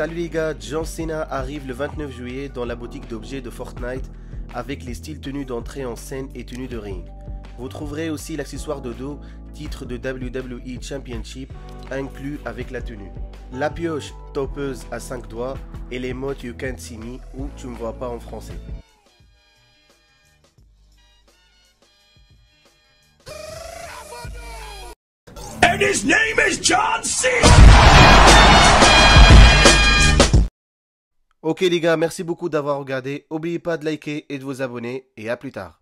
Salut les gars, John Cena arrive le 29 juillet dans la boutique d'objets de Fortnite avec les styles tenues d'entrée en scène et tenues de ring. Vous trouverez aussi l'accessoire de dos, titre de WWE Championship, inclus avec la tenue. La pioche topeuse à 5 doigts et les mots You Can't See Me ou Tu me vois pas en français. And his name is John Cena! Ok les gars, merci beaucoup d'avoir regardé. N'oubliez pas de liker et de vous abonner et à plus tard.